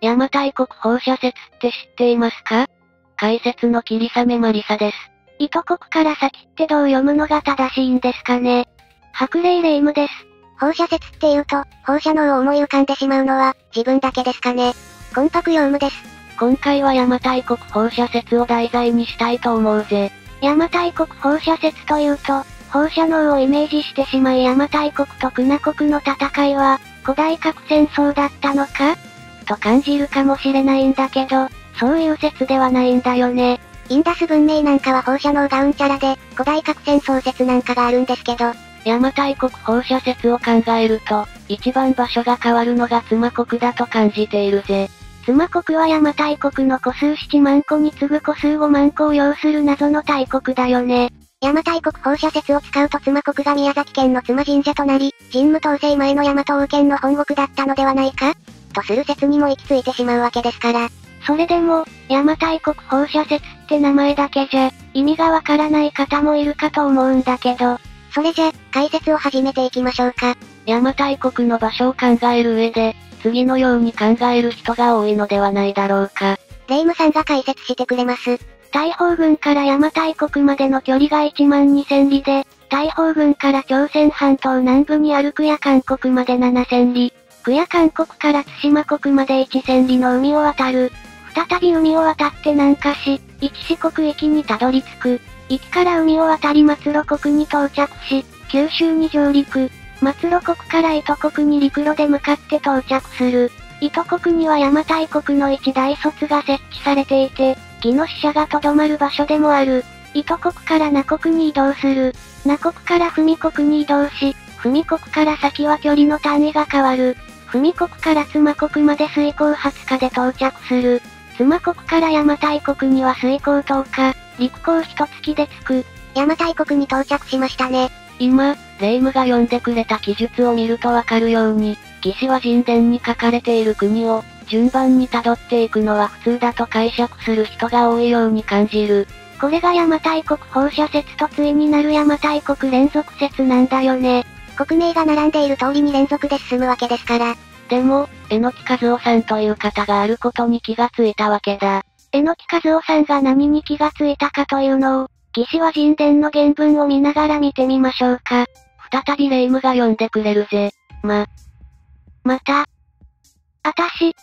邪馬台国放射説って知っていますか？解説の霧雨マリサです。糸国から先ってどう読むのが正しいんですかね？白霊霊夢です。放射説って言うと、放射能を思い浮かんでしまうのは、自分だけですかね？魂魄用夢です。今回は邪馬台国放射説を題材にしたいと思うぜ。邪馬台国放射説というと、放射能をイメージしてしまい邪馬台国とクナ国の戦いは、古代核戦争だったのか？と感じるかもしれないんだけど、そういう説ではないんだよね。インダス文明なんかは放射能がうんちゃらで、古代核戦争説なんかがあるんですけど、邪馬台国放射説を考えると、一番場所が変わるのが妻国だと感じているぜ。妻国は邪馬台国の古数7万個に次ぐ古数5万個を要する謎の大国だよね。邪馬台国放射説を使うと妻国が宮崎県の妻神社となり、神武統制前の大和王権の本国だったのではないか？とする説にも行き着いてしまうわけですから。それでも、邪馬台国放射説って名前だけじゃ、意味がわからない方もいるかと思うんだけど、それじゃ、解説を始めていきましょうか。邪馬台国の場所を考える上で、次のように考える人が多いのではないだろうか。レイムさんが解説してくれます。大砲軍から邪馬台国までの距離が1万2000里で、大砲軍から朝鮮半島南部にあるクヤ韓国まで7000里、クヤ韓国から対馬国まで1000里の海を渡る。再び海を渡って南下し、一四国域にたどり着く。域から海を渡り末路国に到着し、九州に上陸。末路国から糸国に陸路で向かって到着する。糸国には邪馬台国の一大卒が設置されていて、義の使者が留まる場所でもある。糸国から那国に移動する。那国から文国に移動し、文国から先は距離の単位が変わる。文国から妻国まで水行20日で到着する。妻国から邪馬台国には水行10日、陸行一月で着く。邪馬台国に到着しましたね。今、霊夢が読んでくれた記述を見るとわかるように、義士は神殿に書かれている国を、順番に辿っていくのは普通だと解釈する人が多いように感じる。これが邪馬台国放射説と対になる邪馬台国連続説なんだよね。国名が並んでいる通りに連続で進むわけですから。でも、えのき和夫さんという方があることに気がついたわけだ。えのき和夫さんが何に気がついたかというのを、義士は神殿の原文を見ながら見てみましょうか。再び霊夢が読んでくれるぜ。ま。また。あたし。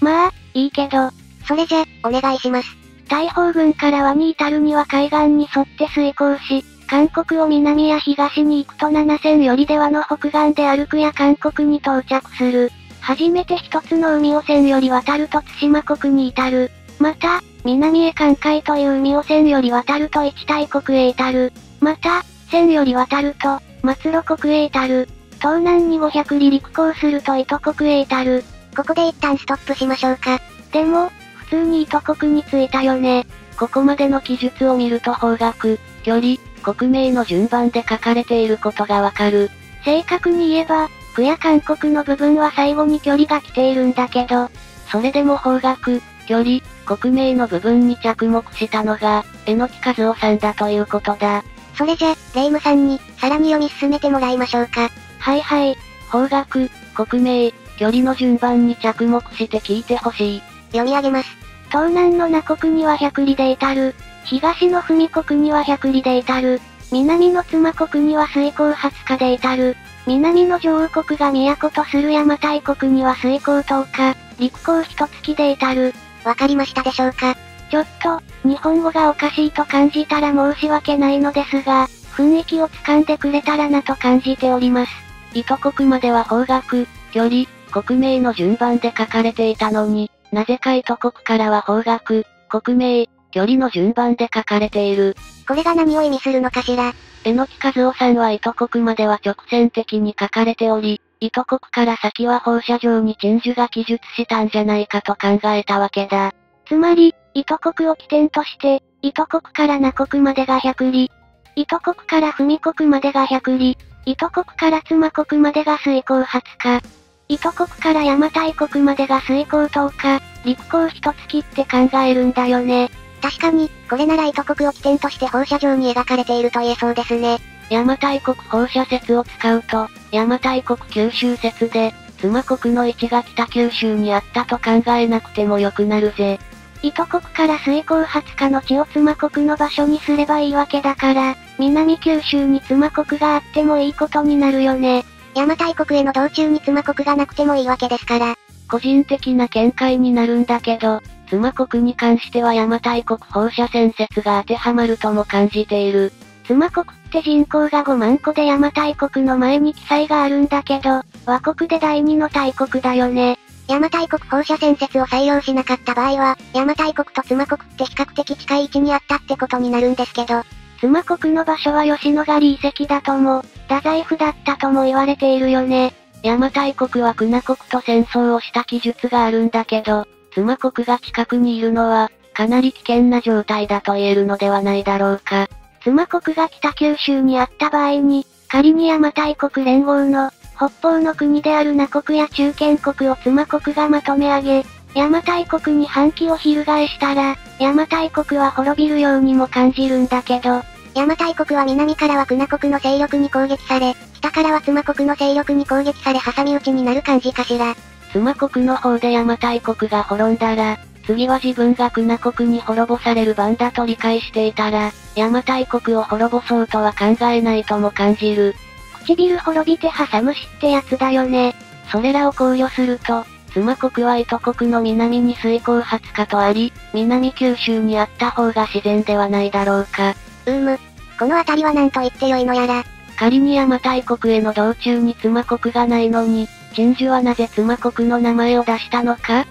まあ、いいけど。それじゃ、お願いします。大砲軍から輪に至るには海岸に沿って遂行し、韓国を南や東に行くと7000よりではの北岸で歩くや韓国に到着する。初めて一つの海を線より渡ると対馬国に至る。また、南へ関海という海を線より渡ると一大国へ至る。また、線より渡ると、末路国へ至る。東南に500里陸行すると糸国へ至る。ここで一旦ストップしましょうか。でも、普通に糸国に着いたよね。ここまでの記述を見ると方角、距離、国名の順番で書かれていることがわかる。正確に言えば、区や韓国の部分は最後に距離が来ているんだけど、それでも方角、距離、国名の部分に着目したのが、えのき和夫さんだということだ。それじゃ、レイムさんに、さらに読み進めてもらいましょうか。はいはい。方角、国名、距離の順番に着目して聞いてほしい。読み上げます。東南の那国には百里で至る。東の文国には百里で至る。南の妻国には水行20日で至る。南の女王国が都とする邪馬台国には水行10日、陸行一月で至る。わかりましたでしょうか？ちょっと、日本語がおかしいと感じたら申し訳ないのですが、雰囲気をつかんでくれたらなと感じております。糸国までは方角、距離、国名の順番で書かれていたのに、なぜか糸国からは方角、国名、距離の順番で書かれている。これが何を意味するのかしら？えのき和夫さんは糸国までは直線的に書かれており、糸国から先は放射状に鎮守が記述したんじゃないかと考えたわけだ。つまり、糸国を起点として、糸国から那国までが100里、糸国から文国までが100里、糸国から妻国までが水行20日、糸国から邪馬台国までが水行10日、陸行一月って考えるんだよね。確かに、これなら糸国を起点として放射状に描かれていると言えそうですね。邪馬台国放射説を使うと、邪馬台国九州説で、妻国の位置が北九州にあったと考えなくてもよくなるぜ。糸国から水耕発火の地を妻国の場所にすればいいわけだから、南九州に妻国があってもいいことになるよね。邪馬台国への道中に妻国がなくてもいいわけですから。個人的な見解になるんだけど、妻国に関しては邪馬台国放射線説が当てはまるとも感じている。妻国って人口が5万個で邪馬台国の前に記載があるんだけど、和国で第二の大国だよね。邪馬台国放射線説を採用しなかった場合は、邪馬台国と妻国って比較的近い位置にあったってことになるんですけど、妻国の場所は吉野ヶ里遺跡だとも、太宰府だったとも言われているよね。邪馬台国は久名国と戦争をした記述があるんだけど、妻国が近くにいるのは、かなり危険な状態だと言えるのではないだろうか。妻国が北九州にあった場合に、仮に邪馬台国連合の、北方の国である名国や中堅国を妻国がまとめ上げ、邪馬台国に反旗を翻したら、邪馬台国は滅びるようにも感じるんだけど、邪馬台国は南からは久名国の勢力に攻撃され、北からは妻国の勢力に攻撃され挟み撃ちになる感じかしら。妻国の方で邪馬台国が滅んだら、次は自分が久名国に滅ぼされる番だと理解していたら、邪馬台国を滅ぼそうとは考えないとも感じる。唇滅びて挟むしってやつだよね。それらを考慮すると、妻国は糸国の南に水耕発火とあり、南九州にあった方が自然ではないだろうか。うーむ。この辺りは何と言ってよいのやら。仮に邪馬台国への道中に妻国がないのに、鎮守はなぜ妻国の名前を出したのか？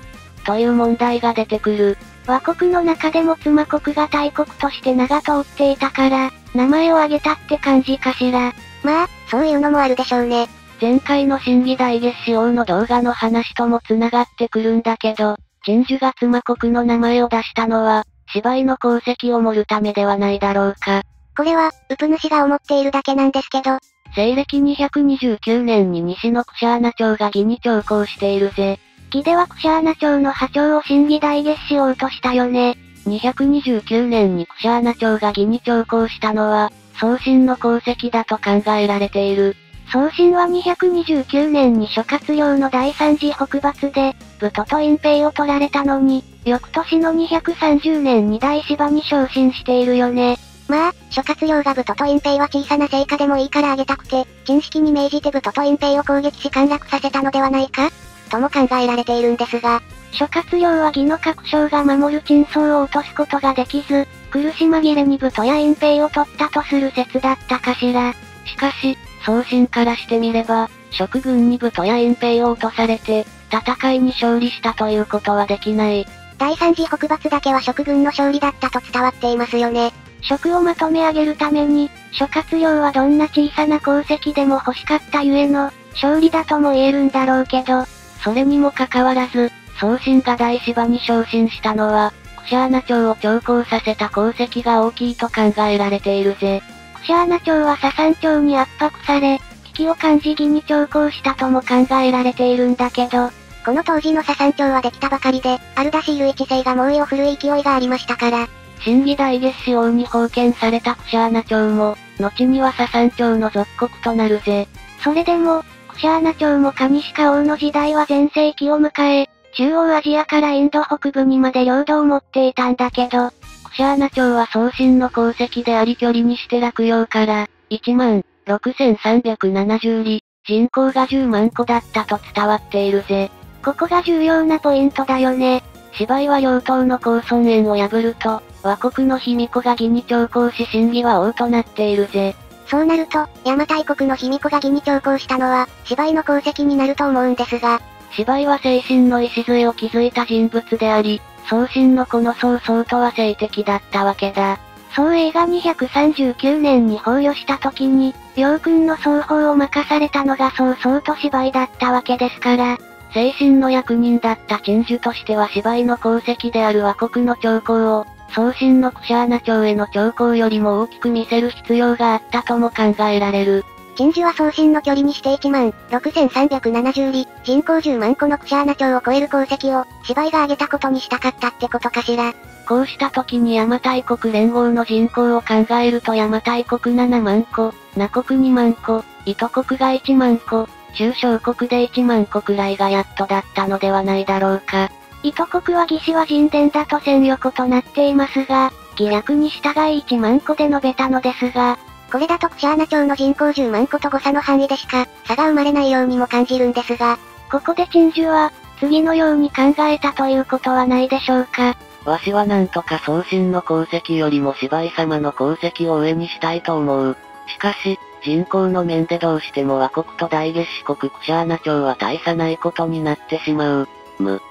という問題が出てくる。和国の中でも妻国が大国として名が通っていたから、名前を挙げたって感じかしら？まあ、そういうのもあるでしょうね。前回の審議大月使用の動画の話とも繋がってくるんだけど、鎮守が妻国の名前を出したのは、芝居の功績を盛るためではないだろうか。これは、ウプ主が思っているだけなんですけど。西暦229年に西のクシャーナ町が義に徴工しているぜ。義ではクシャーナ町の波長を審議大月しようとしたよね。229年にクシャーナ町が義に徴工したのは、送信の功績だと考えられている。送信は229年に諸葛亮の第三次北伐で、武都と隠蔽を取られたのに、翌年の230年に大芝に昇進しているよね。まあ、諸葛亮が武都と隠蔽は小さな成果でもいいからあげたくて、陳式に命じて武都と隠蔽を攻撃し陥落させたのではないか？とも考えられているんですが、諸葛亮は義の各将が守る陳相を落とすことができず、苦し紛れに武都や隠蔽を取ったとする説だったかしら。しかし、送信からしてみれば、職軍に武都や隠蔽を落とされて、戦いに勝利したということはできない。第三次北伐だけは職軍の勝利だったと伝わっていますよね。職をまとめ上げるために、諸葛亮はどんな小さな功績でも欲しかったゆえの、勝利だとも言えるんだろうけど、それにもかかわらず、送信が大芝に昇進したのは、クシャーナ町を長行させた功績が大きいと考えられているぜ。クシャーナ町は佐山町に圧迫され、危機を感じ義に長行したとも考えられているんだけど、この当時の佐山町はできたばかりで、アルダシール一世が猛威を振るう勢いがありましたから、審議大月使王に封建されたクシャーナ町も、後にはササン町の属国となるぜ。それでも、クシャーナ町もカニシカ王の時代は全盛期を迎え、中央アジアからインド北部にまで領土を持っていたんだけど、クシャーナ町は送信の功績であり距離にして落葉から、1万6370里、人口が10万個だったと伝わっているぜ。ここが重要なポイントだよね。芝居は両党の交村縁を破ると、和国の卑弥呼が義に長行し審議は王となっているぜ。そうなると、邪馬台国の卑弥呼が義に長行したのは、芝居の功績になると思うんですが、芝居は精神の礎を築いた人物であり、宗神のこの曹操とは性的だったわけだ。宋映画239年に崩御した時に、両軍の双方を任されたのが曹操と芝居だったわけですから、精神の役人だった鎮守としては芝居の功績である和国の兆候を、送信のクシャーナ町への兆候よりも大きく見せる必要があったとも考えられる。鎮守は送信の距離にして1万6370里、人口10万個のクシャーナ町を超える功績を、芝居が挙げたことにしたかったってことかしら。こうした時に邪馬台国連合の人口を考えると邪馬台国7万個、那国2万個、糸国が1万個、周小国で1万個くらいがやっとだったのではないだろうか。糸国は義士は神殿だと千横となっていますが、義略に従い1万個で述べたのですが、これだとクシャーナ町の人口10万個と誤差の範囲でしか、差が生まれないようにも感じるんですが、ここで鎮守は、次のように考えたということはないでしょうか。わしはなんとか送信の功績よりも芝居様の功績を上にしたいと思う。しかし、人口の面でどうしても和国と大月氏国クシャーナ町は大差ないことになってしまう。む。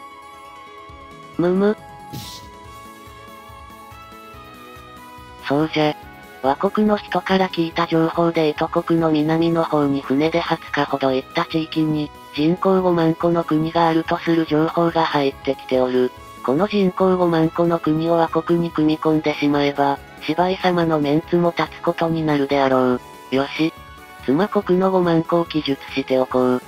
むむ。そうじゃ。和国の人から聞いた情報で糸国の南の方に船で20日ほど行った地域に、人口5万個の国があるとする情報が入ってきておる。この人口5万個の国を和国に組み込んでしまえば、芝居様のメンツも立つことになるであろう。よし。妻国の5万個を記述しておこう。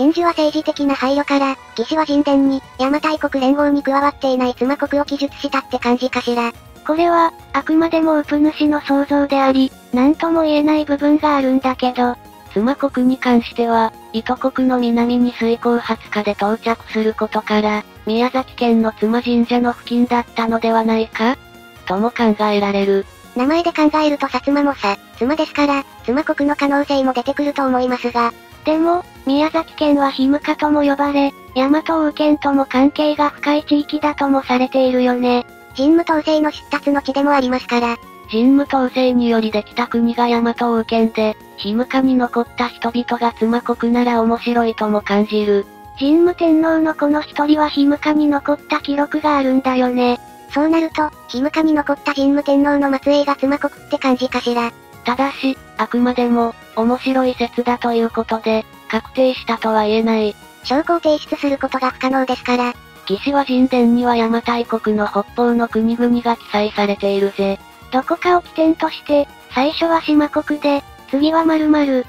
鎮守は政治的な配慮から、義士は神殿に、邪馬台国連合に加わっていない妻国を記述したって感じかしら。これは、あくまでもウプ主の想像であり、何とも言えない部分があるんだけど、妻国に関しては、糸国の南に水耕20日で到着することから、宮崎県の妻神社の付近だったのではないかとも考えられる。名前で考えると薩摩もさ、妻ですから、妻国の可能性も出てくると思いますが、でも、宮崎県はヒムカとも呼ばれ、大和王県とも関係が深い地域だともされているよね。神武統制の出立の地でもありますから。神武統制によりできた国が大和王県で、ヒムカに残った人々が妻国なら面白いとも感じる。神武天皇のこの一人はヒムカに残った記録があるんだよね。そうなると、ヒムカに残った神武天皇の末裔が妻国って感じかしら。ただし、あくまでも、面白い説だということで、確定したとは言えない。証拠を提出することが不可能ですから。義士は神殿には邪馬台国の北方の国々が記載されているぜ。どこかを起点として、最初は島国で、次は〇〇。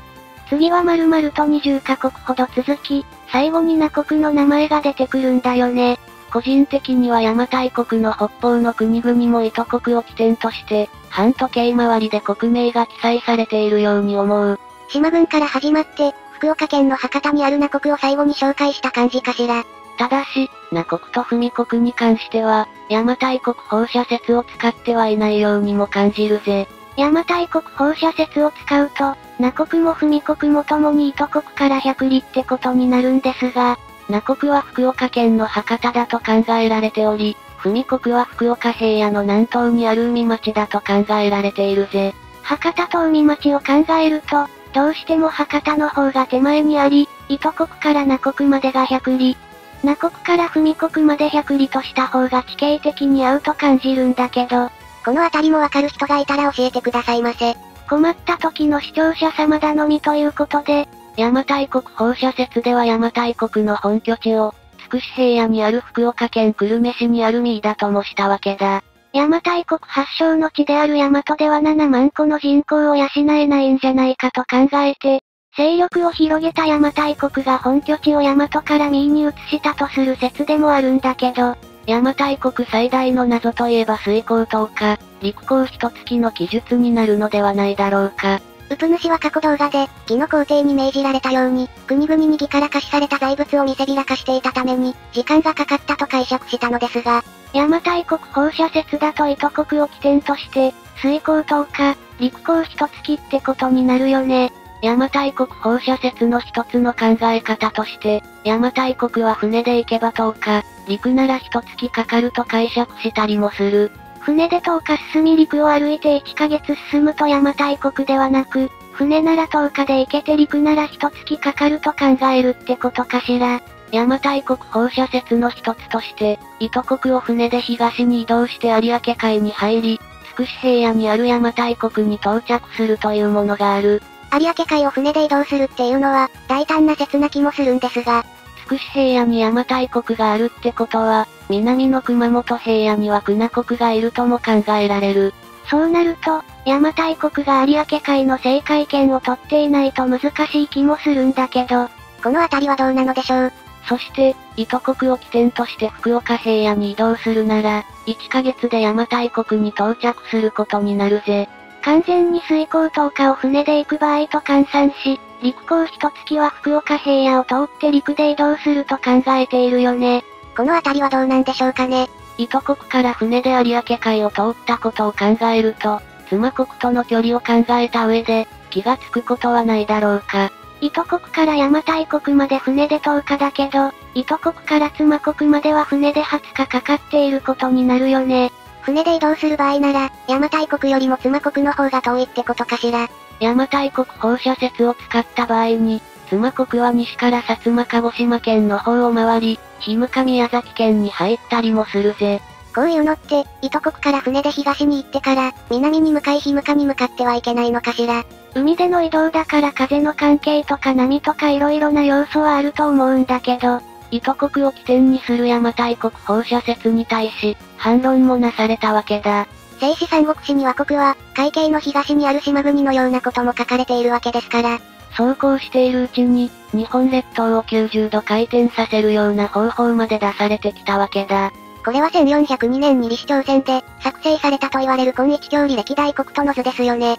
次は〇〇と20カ国ほど続き、最後に名国の名前が出てくるんだよね。個人的には邪馬台国の北方の国々も糸国を起点として、半時計回りで国名が記載されているように思う。島軍から始まって、福岡県の博多にある名国を最後に紹介した感じかしら。ただし、名国と文国に関しては、邪馬台国放射説を使ってはいないようにも感じるぜ。邪馬台国放射説を使うと、名国も文国も共に糸国から百里ってことになるんですが、名国は福岡県の博多だと考えられており、文国は福岡平野の南東にある海町だと考えられているぜ。博多と海町を考えると、どうしても博多の方が手前にあり、糸国から名国までが百里。名国から文国まで百里とした方が地形的に合うと感じるんだけど、この辺りもわかる人がいたら教えてくださいませ。困った時の視聴者様頼みということで、邪馬台国放射説では邪馬台国の本拠地を、つくし平野にある福岡県久留米市にあるミーだともしたわけだ。邪馬台国発祥の地である大和では7万個の人口を養えないんじゃないかと考えて、勢力を広げた邪馬台国が本拠地を大和からミーに移したとする説でもあるんだけど、邪馬台国最大の謎といえば水耕等か、陸港一月の記述になるのではないだろうか。ウプ主は過去動画で、義の皇帝に命じられたように、国々に義から可視された財物を見せびらかしていたために、時間がかかったと解釈したのですが、邪馬台国放射説だと糸国を起点として、水耕等か、陸港一月ってことになるよね。邪馬台国放射説の一つの考え方として、邪馬台国は船で行けば10日、陸なら一月かかると解釈したりもする。船で10日進み陸を歩いて1ヶ月進むと邪馬台国ではなく、船なら10日で行けて陸なら一月かかると考えるってことかしら。邪馬台国放射説の一つとして、糸国を船で東に移動して有明海に入り、つくし平野にある邪馬台国に到着するというものがある。有明海を船で移動するっていうのは、大胆な説な気もするんですが、つくし平野に邪馬台国があるってことは、南の熊本平野には熊国がいるとも考えられる。そうなると、邪馬台国が有明海の政界権を取っていないと難しい気もするんだけど、この辺りはどうなのでしょう？そして、糸国を起点として福岡平野に移動するなら、1ヶ月で邪馬台国に到着することになるぜ。完全に水港10日を船で行く場合と換算し、陸港一月は福岡平野を通って陸で移動すると考えているよね。このあたりはどうなんでしょうかね。糸国から船で有明海を通ったことを考えると、妻国との距離を考えた上で、気がつくことはないだろうか。糸国から邪馬台国まで船で10日だけど、糸国から妻国までは船で20日かかっていることになるよね。船で移動する場合なら、邪馬台国よりも妻国の方が遠いってことかしら。邪馬台国放射説を使った場合に、妻国は西から薩摩鹿児島県の方を回り、日向宮崎県に入ったりもするぜ。こういうのって、糸国から船で東に行ってから、南に向かい日向に向かってはいけないのかしら。海での移動だから風の関係とか波とか色々な要素はあると思うんだけど、糸国を起点にする邪馬台国放射説に対し、反論もなされたわけだ。聖史三国志には国は、海景の東にある島国のようなことも書かれているわけですから。そうこうしているうちに、日本列島を90度回転させるような方法まで出されてきたわけだ。これは1402年に李氏朝鮮で、作成されたと言われる今日郷里歴代国との図ですよね。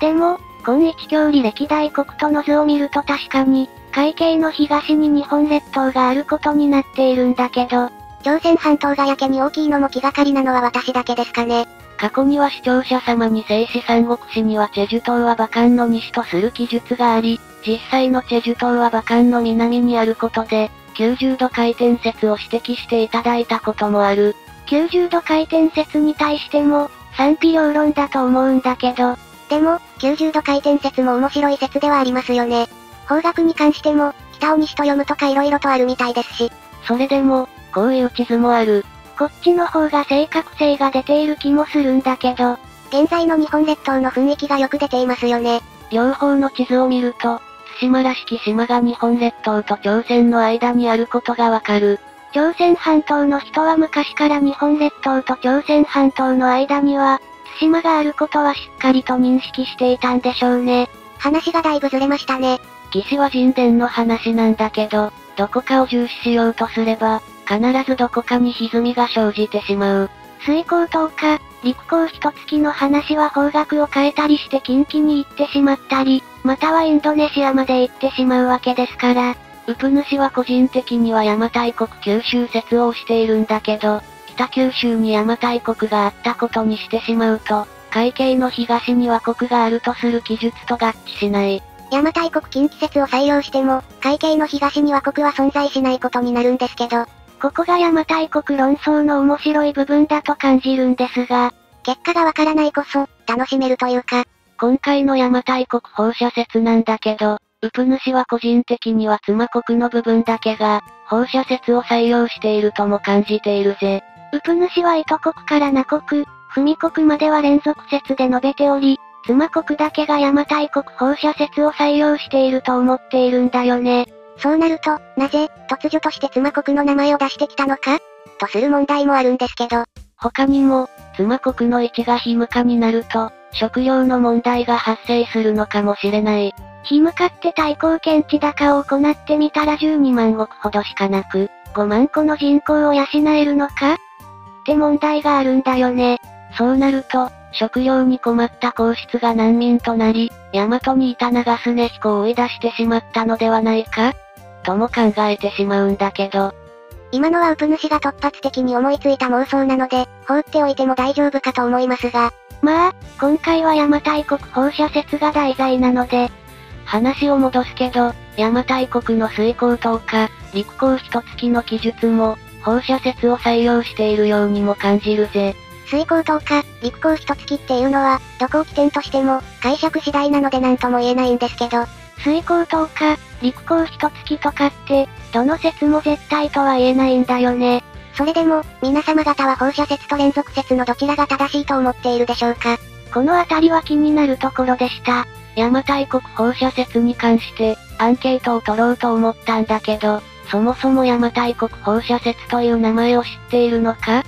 でも、今日郷里歴代国との図を見ると確かに、海景の東に日本列島があることになっているんだけど、朝鮮半島がやけに大きいのも気がかりなのは私だけですかね。過去には視聴者様に静止三国志にはチェジュ島は馬漢の西とする記述があり、実際のチェジュ島は馬漢の南にあることで、90度回転説を指摘していただいたこともある。90度回転説に対しても、賛否両論だと思うんだけど。でも、90度回転説も面白い説ではありますよね。方角に関しても、北を西と読むとか色々とあるみたいですし。それでも、こういう地図もある。こっちの方が正確性が出ている気もするんだけど。現在の日本列島の雰囲気がよく出ていますよね。両方の地図を見ると、対馬らしき島が日本列島と朝鮮の間にあることがわかる。朝鮮半島の人は昔から日本列島と朝鮮半島の間には、対馬があることはしっかりと認識していたんでしょうね。話がだいぶずれましたね。騎士は神殿の話なんだけど、どこかを重視しようとすれば、必ずどこかに歪みが生じてしまう。水耕等か、陸港一月の話は方角を変えたりして近畿に行ってしまったり、またはインドネシアまで行ってしまうわけですから。ウプ主は個人的には邪馬台国九州説をしているんだけど、北九州に邪馬台国があったことにしてしまうと、海景の東には国があるとする記述と合致しない。邪馬台国近畿説を採用しても、海景の東には国は存在しないことになるんですけど、ここが邪馬台国論争の面白い部分だと感じるんですが、結果がわからないこそ、楽しめるというか、今回の邪馬台国放射説なんだけど、ウプ主は個人的には妻国の部分だけが、放射説を採用しているとも感じているぜ。ウプ主は糸国から那国、文国までは連続説で述べており、妻国だけが邪馬台国放射説を採用していると思っているんだよね。そうなると、なぜ、突如として妻国の名前を出してきたのか？とする問題もあるんですけど。他にも、妻国の位置が非無化になると、食料の問題が発生するのかもしれない。非無化って対抗検知高を行ってみたら12万石ほどしかなく、5万個の人口を養えるのか？って問題があるんだよね。そうなると、食料に困った皇室が難民となり、大和にいた長須根彦を追い出してしまったのではないか？とも考えてしまうんだけど。今のはウプ主が突発的に思いついた妄想なので、放っておいても大丈夫かと思いますが。まあ、今回は邪馬台国放射説が題材なので。話を戻すけど、邪馬台国の水耕等か、陸港一月の記述も、放射説を採用しているようにも感じるぜ。水耕等か、陸港一月っていうのは、どこを起点としても、解釈次第なので何とも言えないんですけど、水耕等か、陸港一月とかって、どの説も絶対とは言えないんだよね。それでも、皆様方は放射説と連続説のどちらが正しいと思っているでしょうか？このあたりは気になるところでした。邪馬台国放射説に関して、アンケートを取ろうと思ったんだけど、そもそも邪馬台国放射説という名前を知っているのか？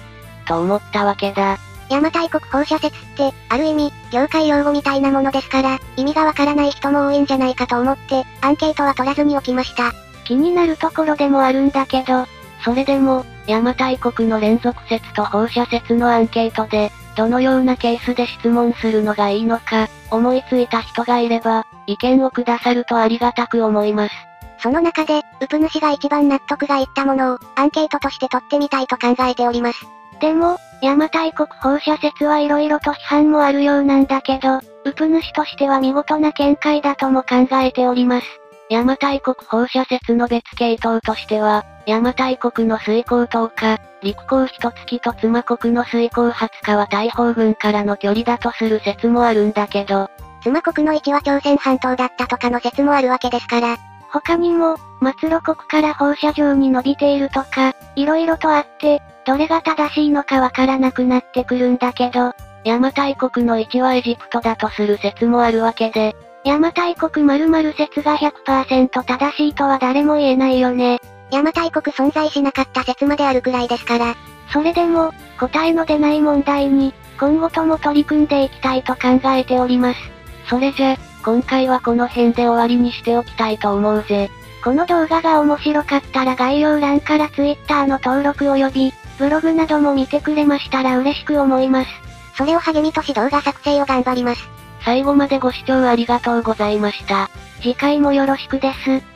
と思ったわけだ。邪馬台国放射説って、ある意味、業界用語みたいなものですから、意味がわからない人も多いんじゃないかと思って、アンケートは取らずにおきました。気になるところでもあるんだけど、それでも、邪馬台国の連続説と放射説のアンケートで、どのようなケースで質問するのがいいのか、思いついた人がいれば、意見をくださるとありがたく思います。その中で、ウプ主が一番納得がいったものを、アンケートとして取ってみたいと考えております。でも、邪馬台国放射説はいろいろと批判もあるようなんだけど、ウプ主としては見事な見解だとも考えております。邪馬台国放射説の別系統としては、邪馬台国の水耕等か、陸港一月と妻国の水耕20日は大砲軍からの距離だとする説もあるんだけど、妻国の位置は朝鮮半島だったとかの説もあるわけですから、他にも、末路国から放射状に伸びているとか、色々とあって、どれが正しいのかわからなくなってくるんだけど、邪馬台国の位置はエジプトだとする説もあるわけで、邪馬台国〇〇説が100%正しいとは誰も言えないよね。邪馬台国存在しなかった説まであるくらいですから。それでも、答えの出ない問題に、今後とも取り組んでいきたいと考えております。それじゃ、今回はこの辺で終わりにしておきたいと思うぜ。この動画が面白かったら概要欄から Twitter の登録及び、ブログなども見てくれましたら嬉しく思います。それを励みとし動画作成を頑張ります。最後までご視聴ありがとうございました。次回もよろしくです。